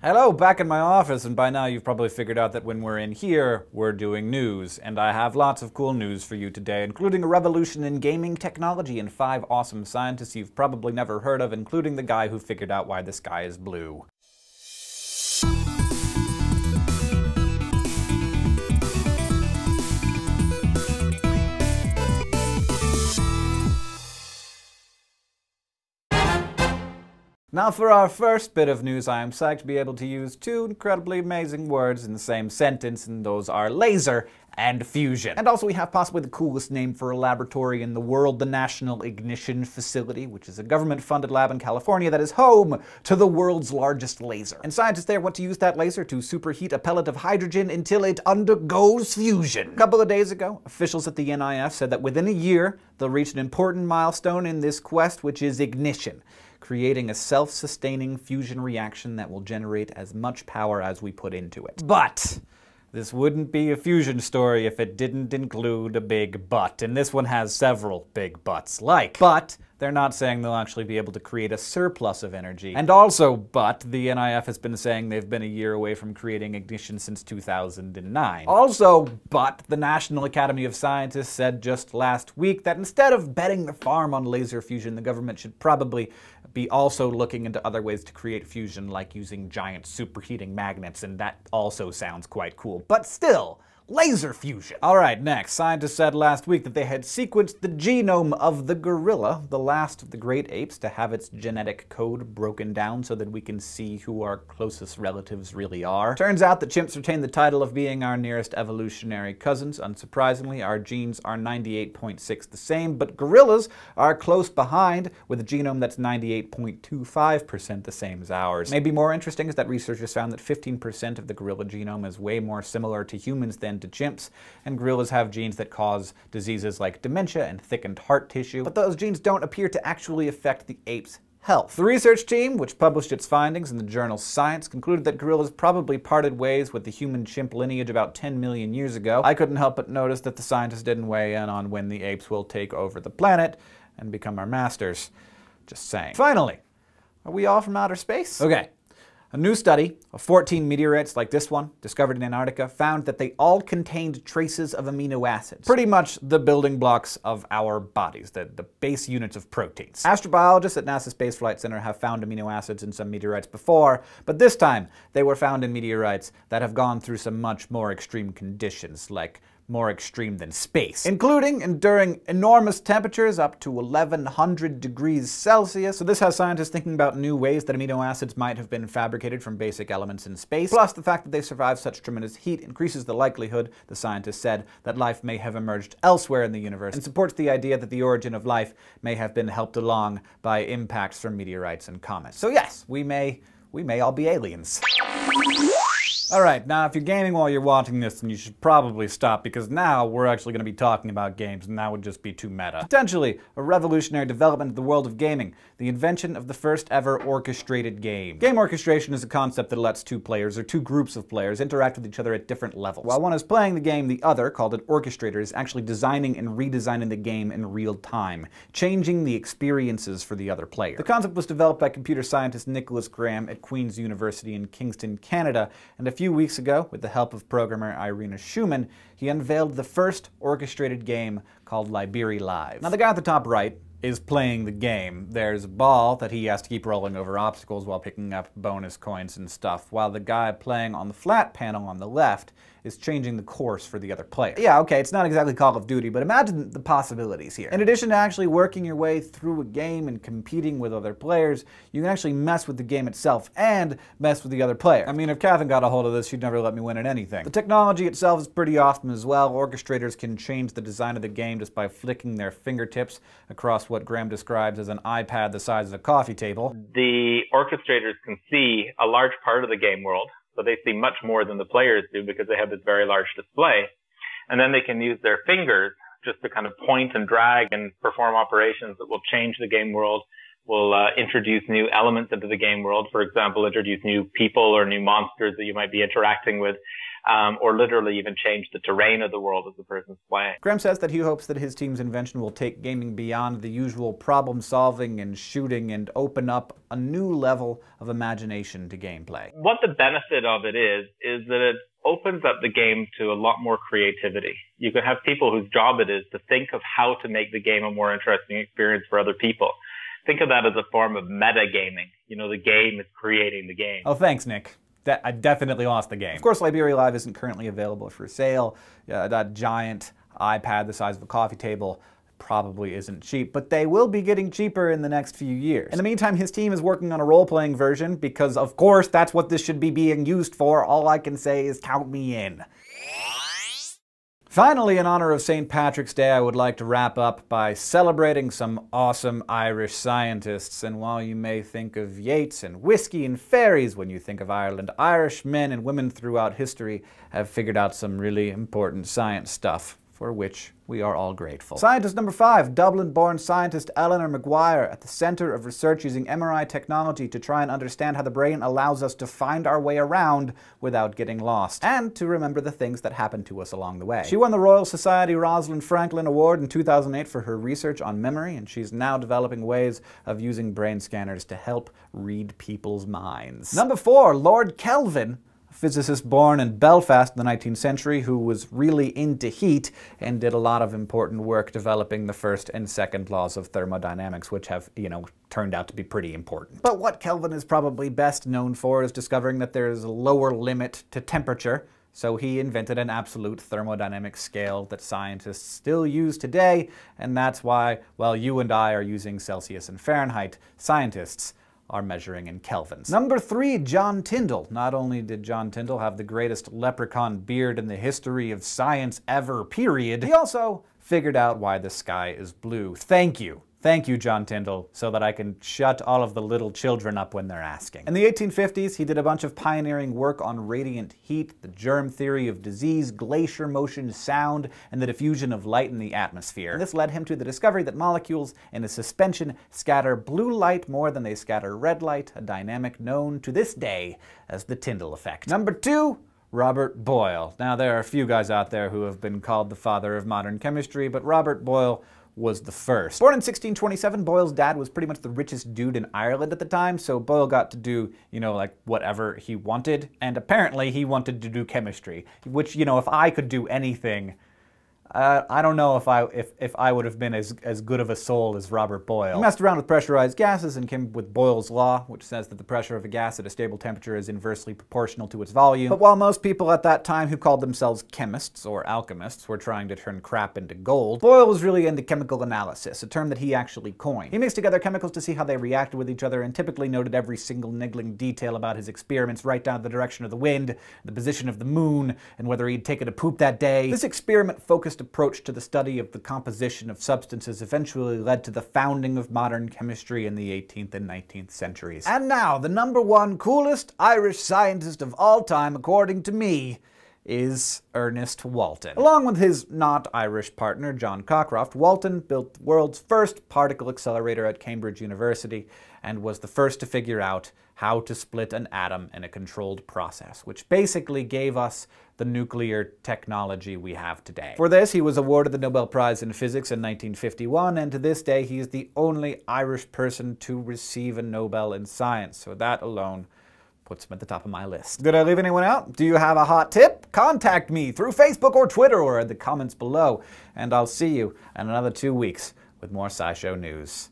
Hello, back in my office, and by now you've probably figured out that when we're in here, we're doing news. And I have lots of cool news for you today, including a revolution in gaming technology and five awesome scientists you've probably never heard of, including the guy who figured out why the sky is blue. Now, for our first bit of news, I am psyched to be able to use two incredibly amazing words in the same sentence, and those are laser and fusion. And also, we have possibly the coolest name for a laboratory in the world, the National Ignition Facility, which is a government funded lab in California that is home to the world's largest laser. And scientists there want to use that laser to superheat a pellet of hydrogen until it undergoes fusion. A couple of days ago, officials at the NIF said that within a year, they'll reach an important milestone in this quest, which is ignition creating a self-sustaining fusion reaction that will generate as much power as we put into it. But this wouldn't be a fusion story if it didn't include a big but, and this one has several big buts. Like, but they're not saying they'll actually be able to create a surplus of energy. And also, but the NIF has been saying they've been a year away from creating ignition since 2009. Also, but the National Academy of Scientists said just last week that instead of betting the farm on laser fusion, the government should probably be also looking into other ways to create fusion, like using giant superheating magnets, and that also sounds quite cool. But still, laser fusion. Alright, next. Scientists said last week that they had sequenced the genome of the gorilla, the last of the great apes to have its genetic code broken down so that we can see who our closest relatives really are. Turns out that chimps retain the title of being our nearest evolutionary cousins. Unsurprisingly, our genes are 98.6 the same, but gorillas are close behind with a genome that's 98.25% the same as ours. Maybe more interesting is that researchers found that 15% of the gorilla genome is way more similar to humans than to chimps, and gorillas have genes that cause diseases like dementia and thickened heart tissue, but those genes don't appear to actually affect the ape's health. The research team, which published its findings in the journal Science, concluded that gorillas probably parted ways with the human-chimp lineage about 10 million years ago. I couldn't help but notice that the scientists didn't weigh in on when the apes will take over the planet and become our masters. Just saying. Finally, are we all from outer space? Okay, a new study of 14 meteorites like this one, discovered in Antarctica, found that they all contained traces of amino acids. Pretty much the building blocks of our bodies, the, the base units of proteins. Astrobiologists at NASA Space Flight Center have found amino acids in some meteorites before, but this time they were found in meteorites that have gone through some much more extreme conditions, like more extreme than space, including enduring enormous temperatures up to 1100 degrees Celsius. So this has scientists thinking about new ways that amino acids might have been fabricated from basic elements in space. Plus, the fact that they survive such tremendous heat increases the likelihood, the scientists said, that life may have emerged elsewhere in the universe and supports the idea that the origin of life may have been helped along by impacts from meteorites and comets. So yes, we may we may all be aliens. Alright, now if you're gaming while you're watching this, then you should probably stop because now we're actually going to be talking about games and that would just be too meta. Potentially, a revolutionary development in the world of gaming, the invention of the first ever orchestrated game. Game orchestration is a concept that lets two players or two groups of players interact with each other at different levels. While one is playing the game, the other, called an orchestrator, is actually designing and redesigning the game in real time, changing the experiences for the other player. The concept was developed by computer scientist Nicholas Graham at Queen's University in Kingston, Canada, and a few weeks ago, with the help of programmer Irina Schumann, he unveiled the first orchestrated game called Liberi Live. Now the guy at the top right is playing the game. There's a ball that he has to keep rolling over obstacles while picking up bonus coins and stuff, while the guy playing on the flat panel on the left is changing the course for the other player. Yeah, okay, it's not exactly Call of Duty, but imagine the possibilities here. In addition to actually working your way through a game and competing with other players, you can actually mess with the game itself and mess with the other player. I mean, if Catherine got a hold of this, she'd never let me win at anything. The technology itself is pretty awesome as well. Orchestrators can change the design of the game just by flicking their fingertips across what Graham describes as an iPad the size of a coffee table. The orchestrators can see a large part of the game world so they see much more than the players do because they have this very large display. And then they can use their fingers just to kind of point and drag and perform operations that will change the game world, will uh, introduce new elements into the game world. For example, introduce new people or new monsters that you might be interacting with. Um, or literally even change the terrain of the world as the person's playing. Graham says that he hopes that his team's invention will take gaming beyond the usual problem solving and shooting and open up a new level of imagination to gameplay. What the benefit of it is, is that it opens up the game to a lot more creativity. You can have people whose job it is to think of how to make the game a more interesting experience for other people. Think of that as a form of metagaming. You know, the game is creating the game. Oh, thanks, Nick. I definitely lost the game. Of course, Liberi Live isn't currently available for sale. Uh, that giant iPad the size of a coffee table probably isn't cheap, but they will be getting cheaper in the next few years. In the meantime, his team is working on a role-playing version because, of course, that's what this should be being used for. All I can say is count me in. Finally, in honor of St. Patrick's Day, I would like to wrap up by celebrating some awesome Irish scientists. And while you may think of Yeats and whiskey and fairies when you think of Ireland, Irish men and women throughout history have figured out some really important science stuff for which we are all grateful. Scientist number five, Dublin-born scientist Eleanor McGuire at the Center of Research using MRI technology to try and understand how the brain allows us to find our way around without getting lost, and to remember the things that happened to us along the way. She won the Royal Society Rosalind Franklin Award in 2008 for her research on memory, and she's now developing ways of using brain scanners to help read people's minds. Number four, Lord Kelvin physicist born in Belfast in the 19th century who was really into heat and did a lot of important work developing the first and second laws of thermodynamics, which have, you know, turned out to be pretty important. But what Kelvin is probably best known for is discovering that there is a lower limit to temperature, so he invented an absolute thermodynamic scale that scientists still use today, and that's why, while you and I are using Celsius and Fahrenheit, scientists are measuring in kelvins. Number three, John Tyndall. Not only did John Tyndall have the greatest leprechaun beard in the history of science ever, period, he also figured out why the sky is blue. Thank you. Thank you, John Tyndall, so that I can shut all of the little children up when they're asking. In the 1850s, he did a bunch of pioneering work on radiant heat, the germ theory of disease, glacier motion, sound, and the diffusion of light in the atmosphere. And this led him to the discovery that molecules in a suspension scatter blue light more than they scatter red light, a dynamic known to this day as the Tyndall effect. Number two, Robert Boyle. Now, there are a few guys out there who have been called the father of modern chemistry, but Robert Boyle was the first. Born in 1627, Boyle's dad was pretty much the richest dude in Ireland at the time, so Boyle got to do, you know, like whatever he wanted, and apparently he wanted to do chemistry, which, you know, if I could do anything, uh, I don't know if I if, if I would have been as, as good of a soul as Robert Boyle. He messed around with pressurized gases and came up with Boyle's law, which says that the pressure of a gas at a stable temperature is inversely proportional to its volume. But while most people at that time who called themselves chemists or alchemists were trying to turn crap into gold, Boyle was really into chemical analysis, a term that he actually coined. He mixed together chemicals to see how they reacted with each other and typically noted every single niggling detail about his experiments right down to the direction of the wind, the position of the moon, and whether he'd taken a poop that day. This experiment focused approach to the study of the composition of substances eventually led to the founding of modern chemistry in the 18th and 19th centuries. And now, the number one coolest Irish scientist of all time, according to me, is Ernest Walton. Along with his not Irish partner, John Cockcroft, Walton built the world's first particle accelerator at Cambridge University and was the first to figure out how to split an atom in a controlled process, which basically gave us the nuclear technology we have today. For this, he was awarded the Nobel Prize in Physics in 1951, and to this day, he is the only Irish person to receive a Nobel in Science, so that alone puts him at the top of my list. Did I leave anyone out? Do you have a hot tip? Contact me through Facebook or Twitter or in the comments below, and I'll see you in another two weeks with more SciShow news.